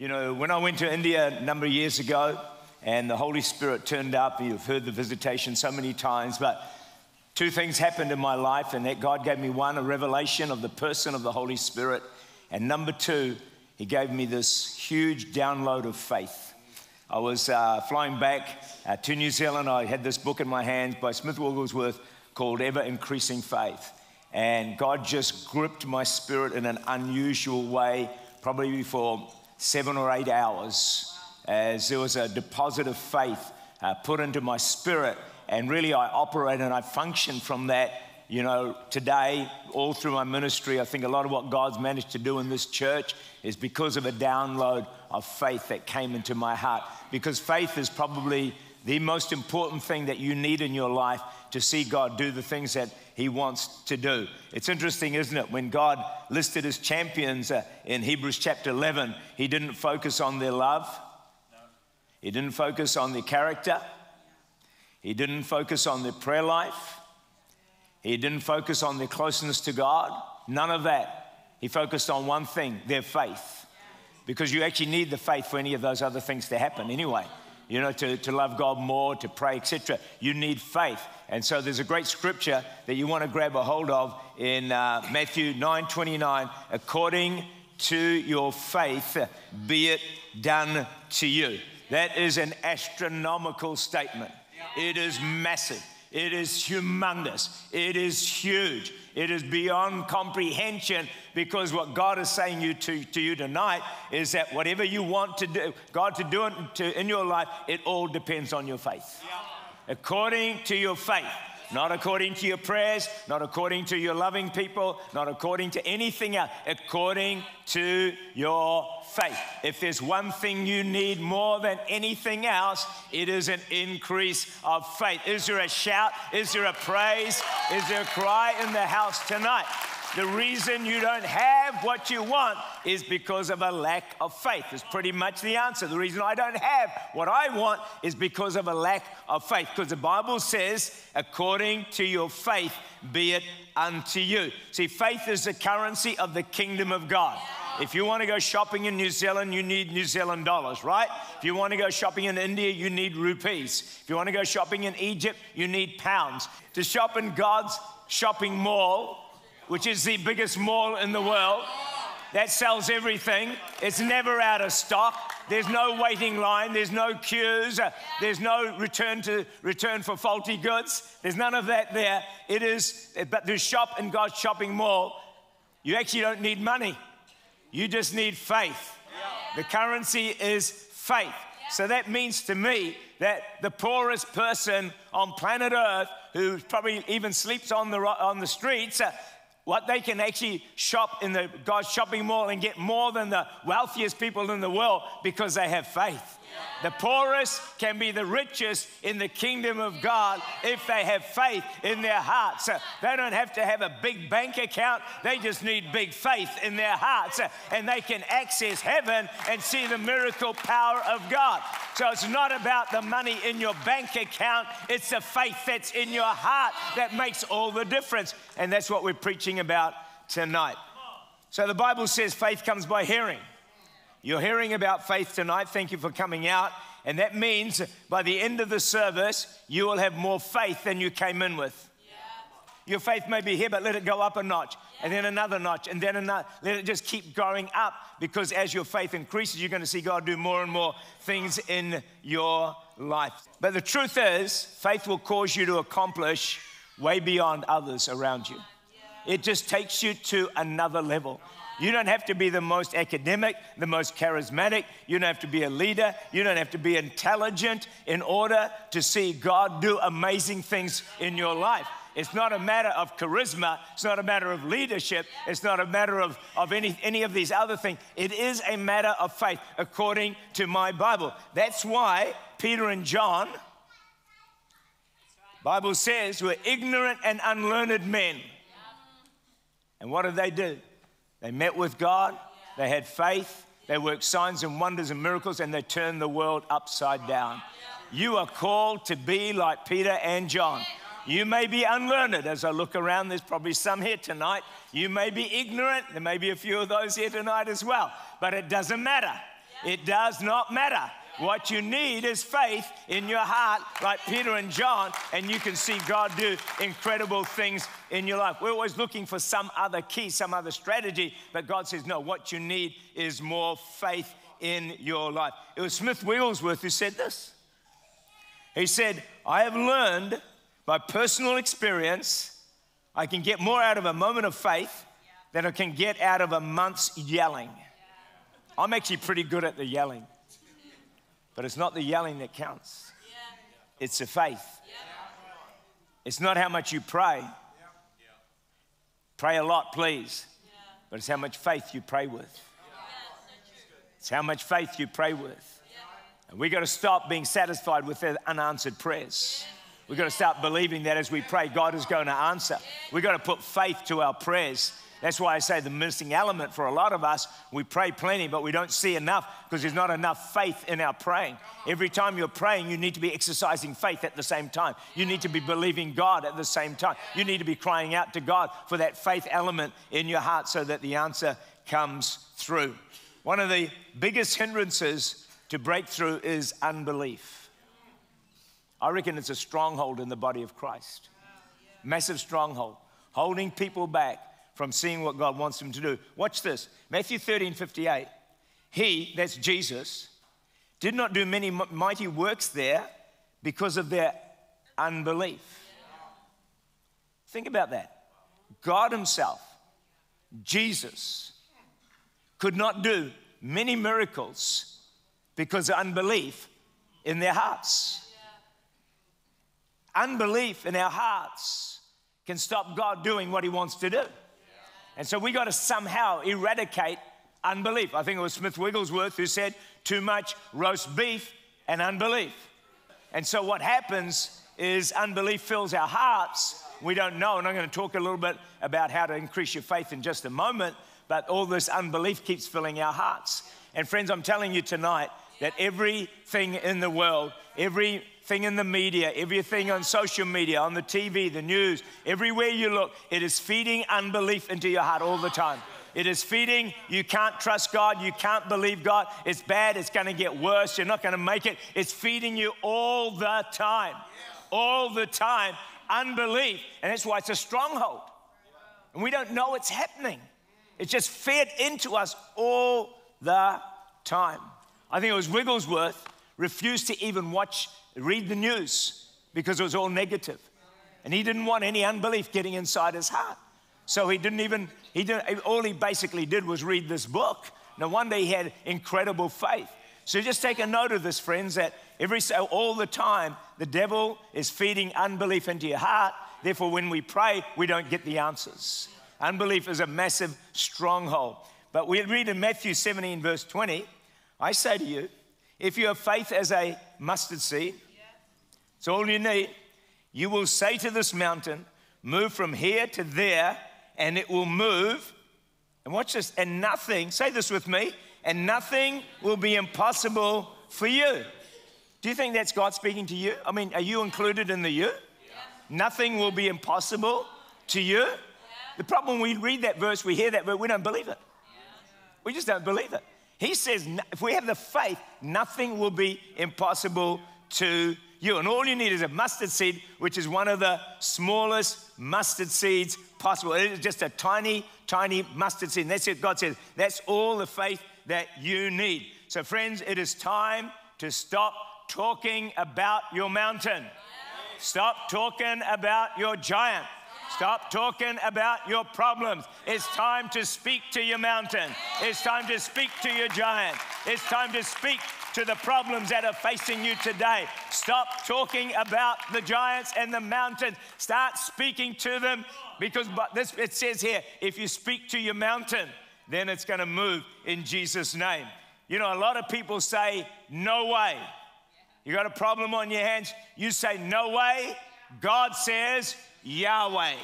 You know, when I went to India a number of years ago and the Holy Spirit turned up, you've heard the visitation so many times, but two things happened in my life, and that God gave me one, a revelation of the person of the Holy Spirit, and number two, He gave me this huge download of faith. I was uh, flying back uh, to New Zealand. I had this book in my hands by Smith Wigglesworth called Ever Increasing Faith. And God just gripped my spirit in an unusual way, probably for seven or eight hours, as there was a deposit of faith uh, put into my spirit. And really, I operate and I function from that. You know, today, all through my ministry, I think a lot of what God's managed to do in this church is because of a download of faith that came into my heart. Because faith is probably the most important thing that you need in your life to see God do the things that he wants to do. It's interesting, isn't it? When God listed his champions uh, in Hebrews chapter 11, he didn't focus on their love, he didn't focus on their character, he didn't focus on their prayer life, he didn't focus on their closeness to God. None of that. He focused on one thing their faith. Because you actually need the faith for any of those other things to happen anyway you know, to, to love God more, to pray, etc. You need faith. And so there's a great scripture that you want to grab a hold of in uh, Matthew 9 29. According to your faith, be it done to you. That is an astronomical statement. It is massive. It is humongous. It is huge. It is beyond comprehension because what God is saying you to, to you tonight is that whatever you want to do, God to do it to, in your life, it all depends on your faith. According to your faith. Not according to your prayers, not according to your loving people, not according to anything else, according to your faith. If there's one thing you need more than anything else, it is an increase of faith. Is there a shout? Is there a praise? Is there a cry in the house tonight? The reason you don't have what you want is because of a lack of faith, is pretty much the answer. The reason I don't have what I want is because of a lack of faith. Because the Bible says, according to your faith, be it unto you. See, faith is the currency of the kingdom of God. If you want to go shopping in New Zealand, you need New Zealand dollars, right? If you want to go shopping in India, you need rupees. If you want to go shopping in Egypt, you need pounds. To shop in God's shopping mall, which is the biggest mall in the world, that sells everything. It's never out of stock. There's no waiting line. There's no queues. Uh, there's no return to return for faulty goods. There's none of that there. It is, but to shop in God's shopping mall, you actually don't need money. You just need faith. The currency is faith. So that means to me that the poorest person on planet Earth, who probably even sleeps on the, on the streets, uh, what they can actually shop in the God's shopping mall and get more than the wealthiest people in the world because they have faith. The poorest can be the richest in the kingdom of God if they have faith in their hearts. Uh, they don't have to have a big bank account, they just need big faith in their hearts uh, and they can access heaven and see the miracle power of God. So it's not about the money in your bank account, it's the faith that's in your heart that makes all the difference. And that's what we're preaching about tonight. So the Bible says faith comes by hearing. You're hearing about faith tonight. Thank you for coming out. And that means by the end of the service, you will have more faith than you came in with. Your faith may be here, but let it go up a notch, and then another notch, and then another. Let it just keep growing up because as your faith increases, you're going to see God do more and more things in your life. But the truth is, faith will cause you to accomplish way beyond others around you. It just takes you to another level. You don't have to be the most academic, the most charismatic. You don't have to be a leader. You don't have to be intelligent in order to see God do amazing things in your life. It's not a matter of charisma. It's not a matter of leadership. It's not a matter of, of any, any of these other things. It is a matter of faith, according to my Bible. That's why Peter and John, Bible says, were ignorant and unlearned men. And what did they do? They met with God, they had faith, they worked signs and wonders and miracles, and they turned the world upside down. You are called to be like Peter and John. You may be unlearned as I look around. There's probably some here tonight. You may be ignorant. There may be a few of those here tonight as well. But it doesn't matter It does not matter. What you need is faith in your heart, like Peter and John, and you can see God do incredible things in your life. We're always looking for some other key, some other strategy, but God says, no, what you need is more faith in your life. It was Smith Wigglesworth who said this. He said, I have learned by personal experience, I can get more out of a moment of faith than I can get out of a month's yelling. I'm actually pretty good at the yelling. But it's not the yelling that counts, it's the faith. It's not how much you pray. Pray a lot, please. But it's how much faith you pray with. It's how much faith you pray with. And we've got to stop being satisfied with the unanswered prayers. We've got to start believing that as we pray, God is going to answer. We've got to put faith to our prayers. That's why I say the missing element for a lot of us, we pray plenty, but we don't see enough because there's not enough faith in our praying. Every time you're praying, you need to be exercising faith at the same time. You need to be believing God at the same time. You need to be crying out to God for that faith element in your heart so that the answer comes through. One of the biggest hindrances to breakthrough is unbelief. I reckon it's a stronghold in the body of Christ. Massive stronghold, holding people back from seeing what God wants them to do. Watch this Matthew 13 58. He, that's Jesus, did not do many mighty works there because of their unbelief. Think about that. God Himself, Jesus, could not do many miracles because of unbelief in their hearts. Unbelief in our hearts can stop God doing what He wants to do. And so we got to somehow eradicate unbelief. I think it was Smith Wigglesworth who said, too much roast beef and unbelief. And so what happens is unbelief fills our hearts. We don't know. And I'm going to talk a little bit about how to increase your faith in just a moment. But all this unbelief keeps filling our hearts. And friends, I'm telling you tonight that everything in the world, everything in the media, everything on social media, on the TV, the news, everywhere you look, it is feeding unbelief into your heart all the time. It is feeding, you can't trust God, you can't believe God, it's bad, it's gonna get worse, you're not gonna make it. It's feeding you all the time, all the time, unbelief. And that's why it's a stronghold. And we don't know it's happening. It's just fed into us all the time. I think it was Wigglesworth refused to even watch read the news because it was all negative. And he didn't want any unbelief getting inside his heart. So he didn't even, he didn't, all he basically did was read this book. No wonder he had incredible faith. So just take a note of this, friends, that every so all the time the devil is feeding unbelief into your heart. Therefore, when we pray, we don't get the answers. Unbelief is a massive stronghold. But we read in Matthew 17, verse 20, I say to you, if you have faith as a mustard seed, it's all you need. You will say to this mountain, Move from here to there, and it will move. And watch this, and nothing, say this with me, and nothing will be impossible for you. Do you think that's God speaking to you? I mean, are you included in the you? Yeah. Nothing will be impossible to you. Yeah. The problem when we read that verse, we hear that, but we don't believe it. Yeah. We just don't believe it. He says, if we have the faith, nothing will be impossible to you. And all you need is a mustard seed, which is one of the smallest mustard seeds possible. It is just a tiny, tiny mustard seed. And that's it. God says, that's all the faith that you need. So, friends, it is time to stop talking about your mountain. Stop talking about your giant. Stop talking about your problems. It's time to speak to your mountain. It's time to speak to your giant. It's time to speak to the problems that are facing you today. Stop talking about the giants and the mountains. Start speaking to them because this it says here, if you speak to your mountain, then it's going to move in Jesus name. You know, a lot of people say no way. You got a problem on your hands, you say no way. God says Yahweh.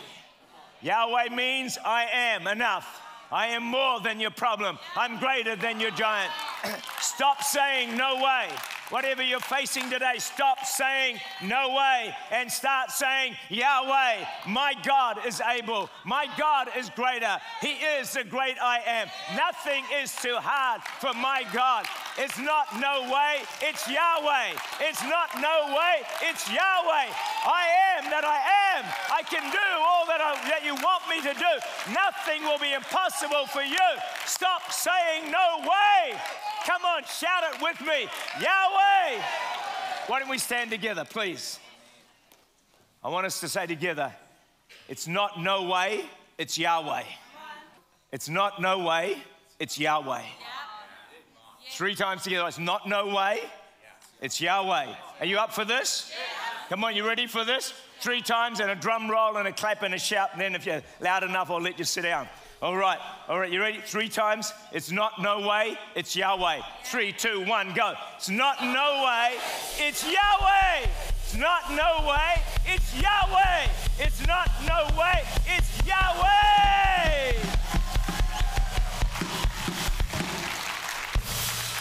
Yahweh means I am enough. I am more than your problem. I'm greater than your giant. stop saying no way. Whatever you're facing today, stop saying no way and start saying Yahweh. My God is able. My God is greater. He is the great I am. Nothing is too hard for my God. It's not no way, it's Yahweh. It's not no way, it's Yahweh. I am that I am. I can do all that, I, that you want me to do. Nothing will be impossible for you. Stop saying no way. Come on, shout it with me Yahweh. Why don't we stand together, please? I want us to say together, it's not no way, it's Yahweh. It's not no way, it's Yahweh. Three times together, it's not no way, it's Yahweh. Are you up for this? Come on, you ready for this? Three times and a drum roll and a clap and a shout, and then if you're loud enough, I'll let you sit down. All right, all right, you ready? Three times. It's not no way, it's Yahweh. Three, two, one, go. It's not no way, it's Yahweh. It's not no way, it's Yahweh. It's not no way, it's Yahweh.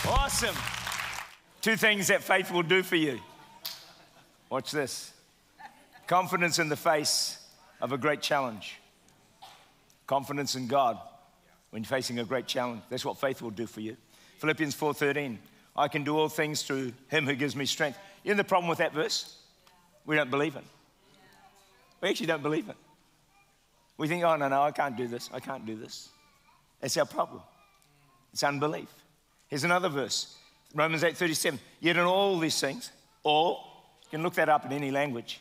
Awesome. Two things that faith will do for you. Watch this confidence in the face of a great challenge, confidence in God when facing a great challenge. That's what faith will do for you. Philippians 4:13. I can do all things through him who gives me strength. You know the problem with that verse? We don't believe it. We actually don't believe it. We think, oh, no, no, I can't do this. I can't do this. That's our problem. It's unbelief. Here's another verse Romans 8:37. Yet in all these things, all, you can look that up in any language.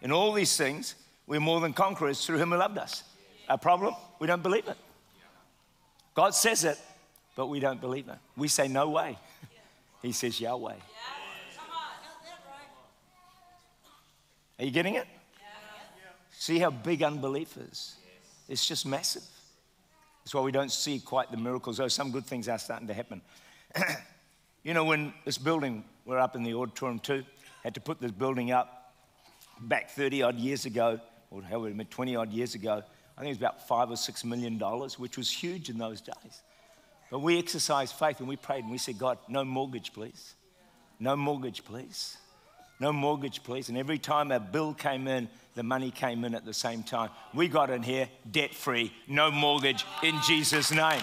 In all these things, we're more than conquerors through him who loved us. Our problem? We don't believe it. God says it, but we don't believe it. We say, no way. He says, Yahweh. Are you getting it? See how big unbelief is? It's just massive. That's why we don't see quite the miracles, though some good things are starting to happen. you know, when this building, we're up in the auditorium too, had to put this building up back 30 odd years ago, or however, 20 odd years ago. I think it was about five or six million dollars, which was huge in those days. But we exercised faith and we prayed and we said, God, no mortgage, please. No mortgage, please. No mortgage, please. And every time a bill came in, the money came in at the same time. We got in here debt free, no mortgage in Jesus' name.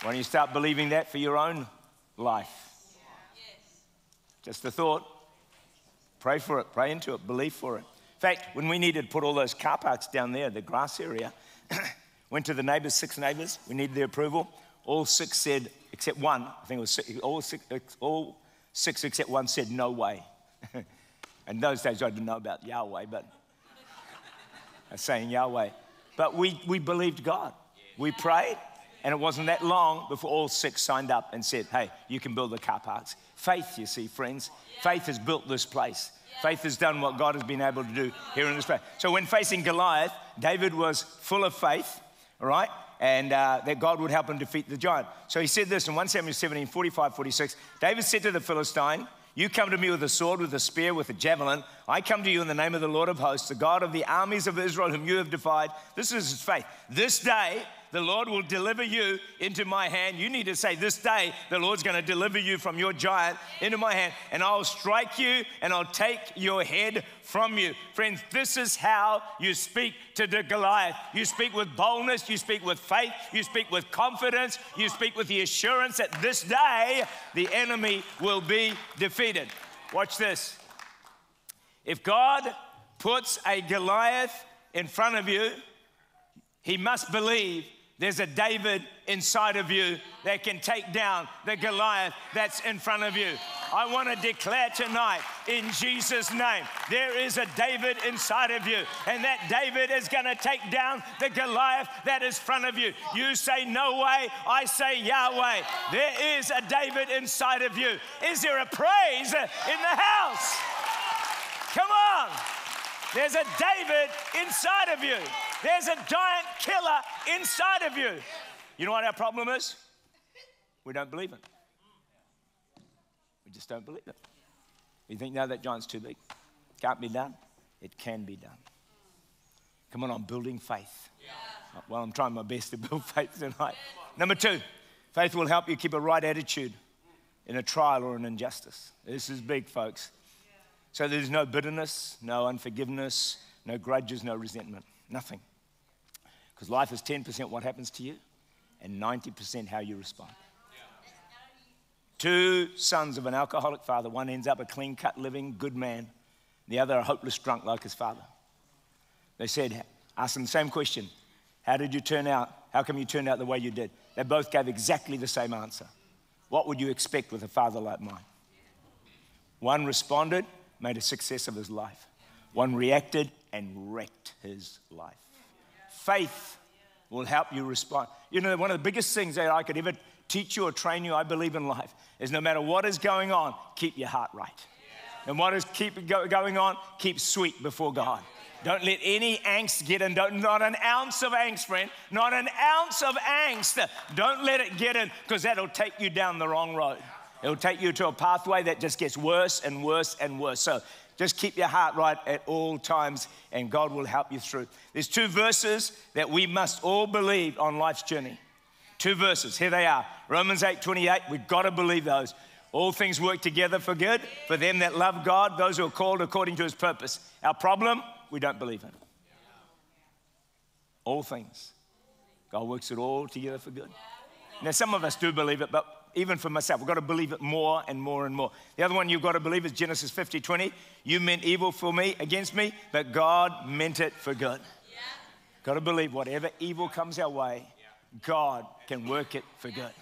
Why don't you start believing that for your own life? Just a thought. Pray for it, pray into it, believe for it. In fact, when we needed to put all those car parks down there, the grass area, went to the neighbors, six neighbors, we needed their approval. All six said, except one, I think it was six, all six, all six except one said, no way. and those days I didn't know about Yahweh, but saying Yahweh. But we, we believed God. We prayed, and it wasn't that long before all six signed up and said, hey, you can build the car parks. Faith, you see, friends. Faith has built this place. Faith has done what God has been able to do here in this place. So when facing Goliath, David was full of faith, all right? and uh, that God would help him defeat the giant. So he said this in 1 Samuel 17, 45, 46. David said to the Philistine, You come to me with a sword, with a spear, with a javelin. I come to you in the name of the Lord of hosts, the God of the armies of Israel, whom you have defied. This is his faith. This day, the Lord will deliver you into my hand. You need to say, This day, the Lord's going to deliver you from your giant into my hand, and I'll strike you and I'll take your head from you. Friends, this is how you speak to the Goliath. You speak with boldness, you speak with faith, you speak with confidence, you speak with the assurance that this day the enemy will be defeated. Watch this. If God puts a Goliath in front of you, he must believe there's a David inside of you that can take down the Goliath that's in front of you. I want to declare tonight in Jesus' name there is a David inside of you, and that David is going to take down the Goliath that is in front of you. You say, No way, I say, Yahweh. There is a David inside of you. Is there a praise in the house? Come on. There's a David inside of you. There's a giant killer inside of you. You know what our problem is? We don't believe it. We just don't believe it. We think, no, that giant's too big. Can't be done. It can be done. Come on, I'm building faith. Yeah. Well, I'm trying my best to build faith tonight. Number two, faith will help you keep a right attitude in a trial or an injustice. This is big, folks. So there's no bitterness, no unforgiveness, no grudges, no resentment, nothing. Because life is 10% what happens to you, and 90% how you respond. Two sons of an alcoholic father. One ends up a clean cut, living, good man. The other a hopeless drunk like his father. They said, asked the same question How did you turn out? How come you turned out the way you did? They both gave exactly the same answer. What would you expect with a father like mine? One responded, made a success of his life. One reacted and wrecked his life. Faith will help you respond. You know, one of the biggest things that I could ever teach you or train you, I believe in life, is no matter what is going on, keep your heart right. And what is keep going on, keep sweet before God. Don't let any angst get in. Don't, not an ounce of angst, friend. Not an ounce of angst. Don't let it get in because that'll take you down the wrong road. It'll take you to a pathway that just gets worse and worse and worse. So just keep your heart right at all times and God will help you through. There's two verses that we must all believe on life's journey. Two verses. Here they are. Romans 8 28. We've got to believe those. All things work together for good for them that love God, those who are called according to his purpose. Our problem, we don't believe in. All things. God works it all together for good. Now, some of us do believe it, but even for myself, we've got to believe it more and more and more. The other one you've got to believe is Genesis 50 20. You meant evil for me, against me, but God meant it for good. Yeah. Got to believe whatever evil comes our way, God can work it for good.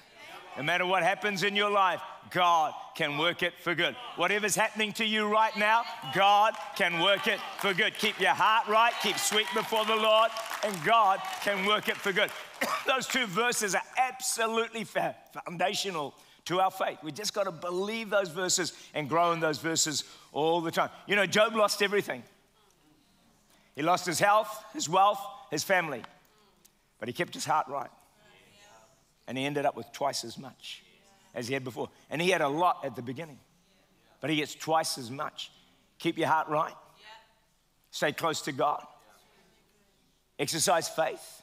No matter what happens in your life, God can work it for good. Whatever's happening to you right now, God can work it for good. Keep your heart right, keep sweet before the Lord, and God can work it for good. Those two verses are absolutely foundational to our faith. We just got to believe those verses and grow in those verses all the time. You know, Job lost everything. He lost his health, his wealth, his family, but he kept his heart right. And he ended up with twice as much as he had before. And he had a lot at the beginning, but he gets twice as much. Keep your heart right, stay close to God, exercise faith,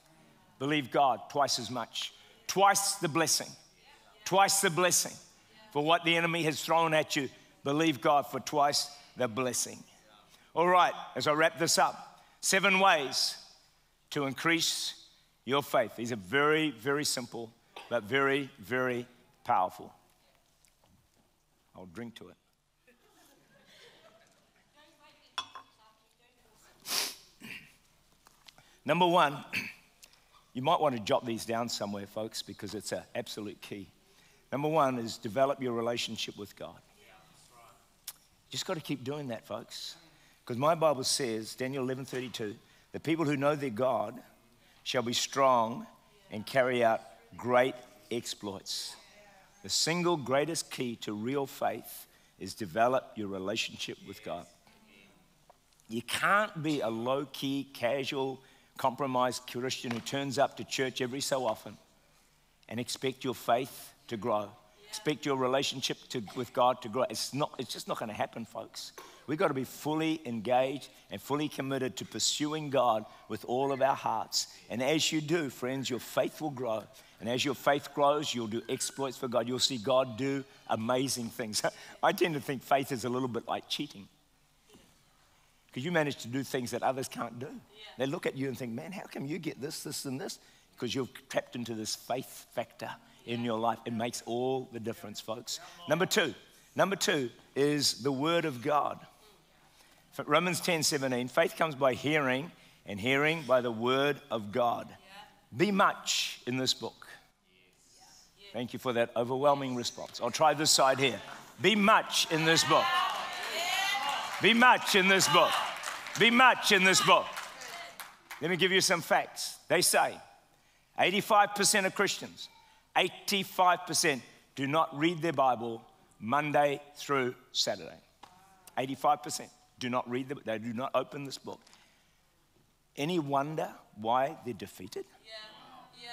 believe God twice as much, twice the blessing, twice the blessing for what the enemy has thrown at you. Believe God for twice the blessing. All right, as I wrap this up, seven ways to increase your faith. These are very, very simple, but very, very powerful. I'll drink to it. Number one, you might want to jot these down somewhere, folks, because it's an absolute key. Number one is develop your relationship with God. Just got to keep doing that, folks. Because my Bible says, Daniel 11:32, the people who know their God shall be strong and carry out great exploits. The single greatest key to real faith is develop your relationship with God. You can't be a low key, casual, compromised Christian who turns up to church every so often and expect your faith to grow. Expect your relationship to, with God to grow. It's, not, it's just not going to happen, folks. We've got to be fully engaged and fully committed to pursuing God with all of our hearts. And as you do, friends, your faith will grow. And as your faith grows, you'll do exploits for God. You'll see God do amazing things. I tend to think faith is a little bit like cheating. Because you manage to do things that others can't do. They look at you and think, man, how come you get this, this, and this? Because you're trapped into this faith factor in your life. It makes all the difference, folks. Number two, number two is the Word of God. Romans 10 17, faith comes by hearing, and hearing by the Word of God. Be much in this book. Thank you for that overwhelming response. I'll try this side here. Be much in this book. Be much in this book. Be much in this book. Let me give you some facts. They say 85% of Christians, 85% do not read their Bible Monday through Saturday. 85% do not read the they do not open this book. Any wonder why they're defeated? Yeah. Yeah.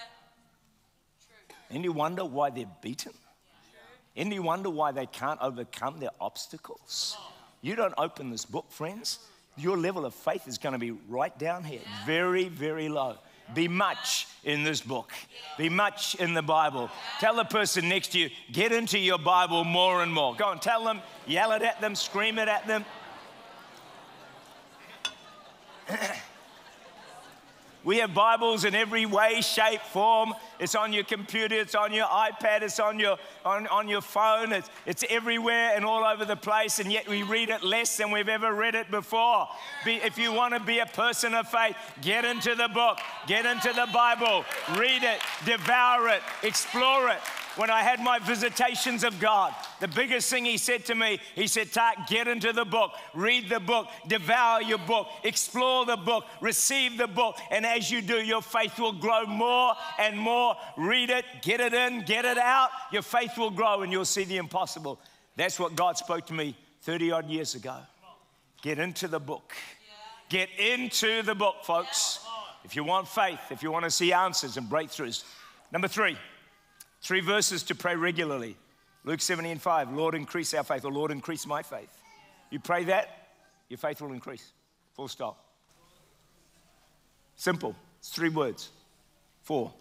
True. Any wonder why they're beaten? Yeah. Any wonder why they can't overcome their obstacles? You don't open this book, friends. Your level of faith is going to be right down here, very, very low. Be much in this book. Be much in the Bible. Tell the person next to you, get into your Bible more and more. Go and tell them, yell it at them, scream it at them. We have Bibles in every way, shape, form. It's on your computer, it's on your iPad, it's on your, on, on your phone, it's, it's everywhere and all over the place, and yet we read it less than we've ever read it before. Be, if you want to be a person of faith, get into the book, get into the Bible, read it, devour it, explore it when I had my visitations of God, the biggest thing he said to me, he said, Tak, get into the book, read the book, devour your book, explore the book, receive the book. And as you do, your faith will grow more and more. Read it, get it in, get it out. Your faith will grow and you'll see the impossible. That's what God spoke to me 30 odd years ago. Get into the book. Get into the book, folks. If you want faith, if you want to see answers and breakthroughs. Number three, Three verses to pray regularly. Luke 17, 5. Lord, increase our faith, or Lord, increase my faith. You pray that, your faith will increase. Full stop. Simple. It's three words. Four.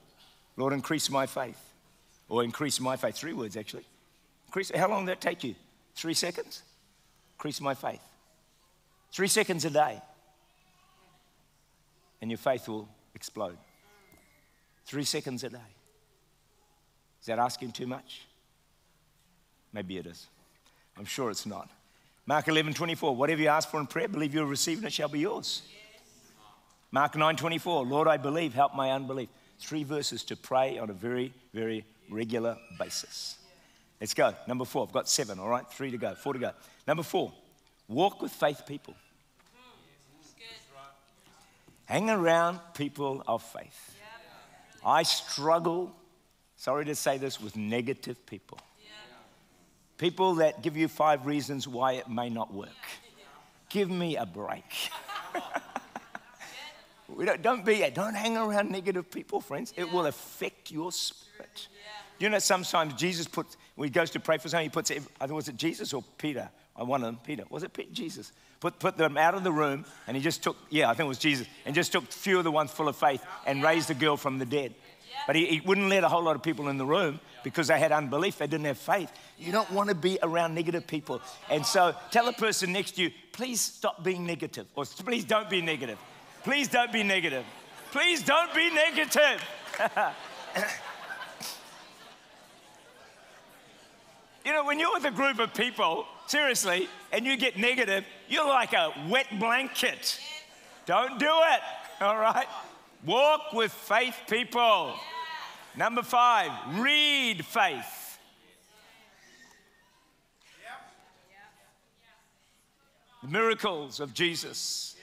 Lord, increase my faith. Or increase my faith. Three words, actually. Increase, how long did that take you? Three seconds? Increase my faith. Three seconds a day. And your faith will explode. Three seconds a day. Is that asking too much? Maybe it is. I'm sure it's not. Mark 11, 24. Whatever you ask for in prayer, believe you'll receive and it shall be yours. Mark 9, 24. Lord, I believe, help my unbelief. Three verses to pray on a very, very regular basis. Let's go. Number four. I've got seven, all right? Three to go, four to go. Number four, walk with faith people. Hang around people of faith. I struggle sorry to say this, with negative people. People that give you five reasons why it may not work. Give me a break. don't, don't be, don't hang around negative people, friends. It will affect your spirit. You know, sometimes Jesus puts, when he goes to pray for someone, he puts, I think, was it Jesus or Peter? I one of them, Peter. Was it? Jesus? Put, put them out of the room, and he just took, yeah, I think it was Jesus, and just took few of the ones full of faith and raised the girl from the dead. But he, he, wouldn't let a whole lot of people in the room because they had unbelief, they didn't have faith. You don't want to be around negative people. And so tell a person next to you, please stop being negative, or please don't be negative. Please don't be negative. Please don't be negative. you know, when you're with a group of people, seriously, and you get negative, you're like a wet blanket. Don't do it, all right? Walk with faith people. Number five, read faith. The miracles of Jesus.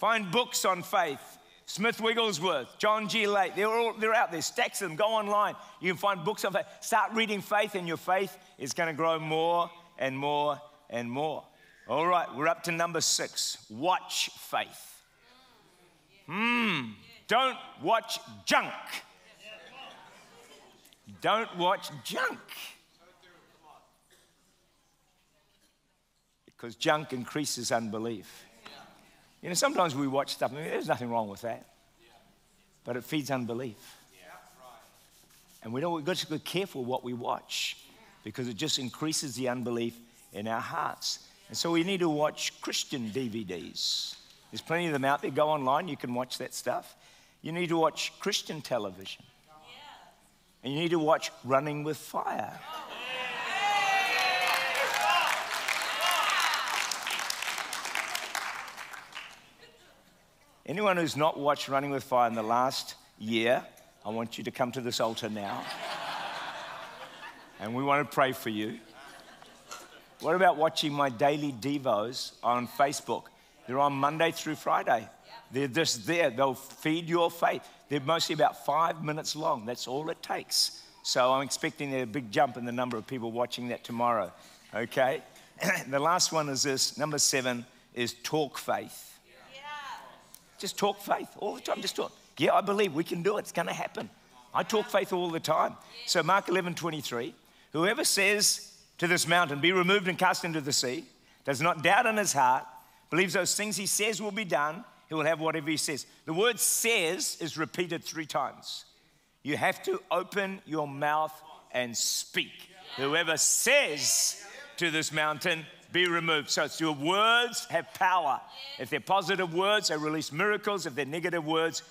Find books on faith. Smith Wigglesworth, John G. Lake, they're, all, they're out there. Stacks of them. Go online. You can find books on faith. Start reading faith, and your faith is going to grow more and more and more. All right, we're up to number six. Watch faith. Hmm. Don't watch junk. Don't watch junk. Because junk increases unbelief. You know, sometimes we watch stuff, mean, there's nothing wrong with that. But it feeds unbelief. And we don't, we've got to be careful what we watch because it just increases the unbelief in our hearts. And so we need to watch Christian DVDs. There's plenty of them out there. Go online, you can watch that stuff. You need to watch Christian television. And you need to watch Running with Fire. Anyone who's not watched Running with Fire in the last year, I want you to come to this altar now. and we want to pray for you. What about watching my daily Devos on Facebook? They're on Monday through Friday. They're just there. They'll feed your faith. They're mostly about five minutes long. That's all it takes. So I'm expecting a big jump in the number of people watching that tomorrow. Okay? the last one is this number seven is talk faith. Just talk faith all the time. Just talk. Yeah, I believe we can do it. It's going to happen. I talk faith all the time. So Mark 11 23, whoever says to this mountain, be removed and cast into the sea, does not doubt in his heart, believes those things he says will be done, he will have whatever he says. The word says is repeated three times. You have to open your mouth and speak. Whoever says to this mountain, be removed. So it's your words have power. If they're positive words, they release miracles. If they're negative words,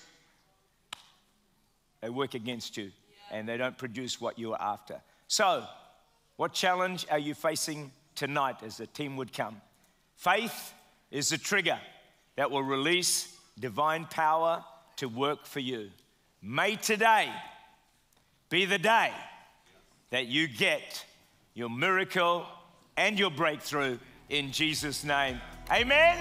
they work against you and they don't produce what you are after. So, what challenge are you facing tonight as the team would come? Faith is the trigger that will release divine power to work for you. May today be the day that you get your miracle and your breakthrough in Jesus' name. Amen.